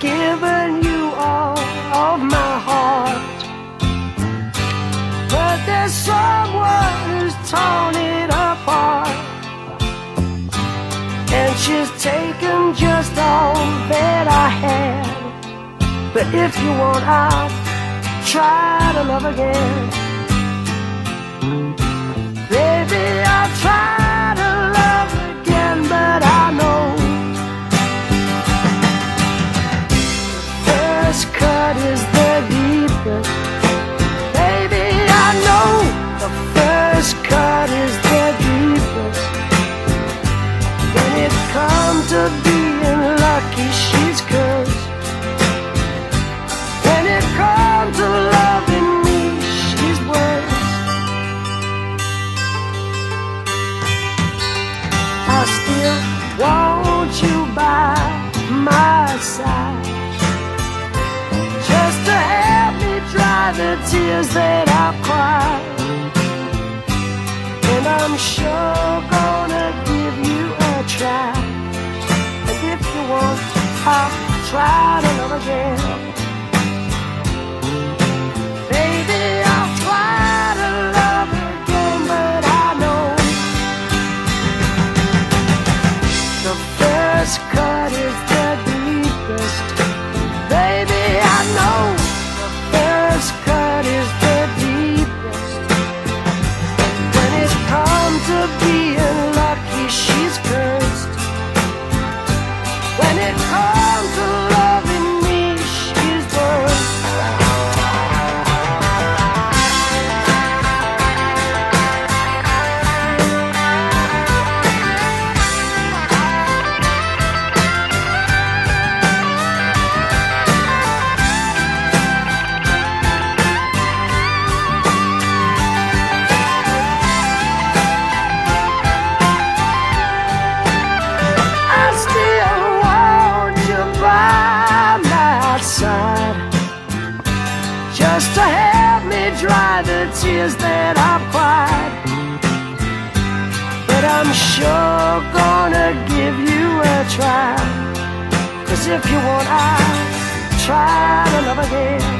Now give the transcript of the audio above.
given you all of my heart. But there's someone who's torn it apart. And she's taken just all that I had. But if you want, I'll try to love again. Baby, I'll try my side. Just to help me dry the tears that I've cried. And I'm sure dry the tears that I've cried. But I'm sure gonna give you a try. Cause if you want I'll try to love again